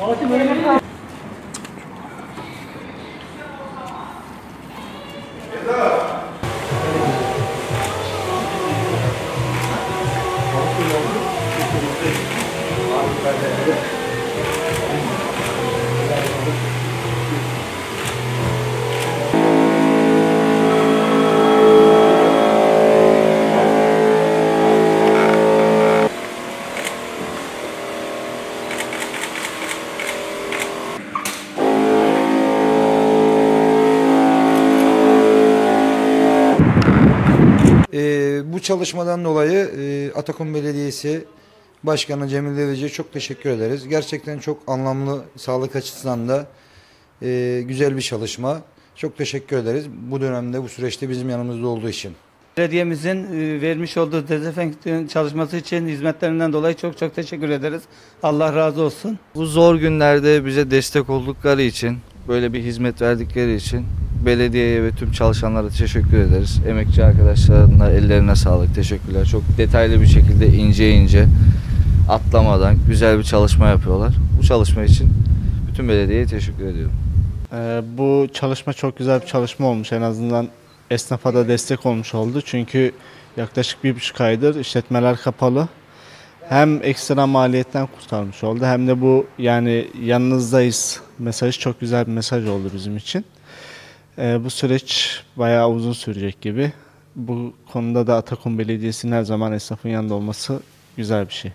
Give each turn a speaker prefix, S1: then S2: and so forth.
S1: Altı böyle bir Thank you. Ee, bu çalışmadan dolayı e, Atakum Belediyesi Başkanı Cemil Deveci'ye çok teşekkür ederiz. Gerçekten çok anlamlı, sağlık açısından da e, güzel bir çalışma. Çok teşekkür ederiz bu dönemde, bu süreçte bizim yanımızda olduğu için.
S2: Belediyemizin e, vermiş olduğu dezenfeksiyon çalışması için hizmetlerinden dolayı çok çok teşekkür ederiz. Allah razı olsun.
S3: Bu zor günlerde bize destek oldukları için, böyle bir hizmet verdikleri için belediyeye ve tüm çalışanlara teşekkür ederiz. Emekçi arkadaşlarına ellerine sağlık, teşekkürler. Çok detaylı bir şekilde ince ince atlamadan güzel bir çalışma yapıyorlar. Bu çalışma için bütün belediyeye teşekkür ediyorum.
S4: Ee, bu çalışma çok güzel bir çalışma olmuş. En azından esnafa da destek olmuş oldu. Çünkü yaklaşık bir buçuk aydır işletmeler kapalı. Hem ekstra maliyetten kurtarmış oldu hem de bu yani yanınızdayız mesajı çok güzel bir mesaj oldu bizim için. Ee, bu süreç bayağı uzun sürecek gibi. Bu konuda da Atakum Belediyesi'nin her zaman esnafın yanında olması güzel bir şey.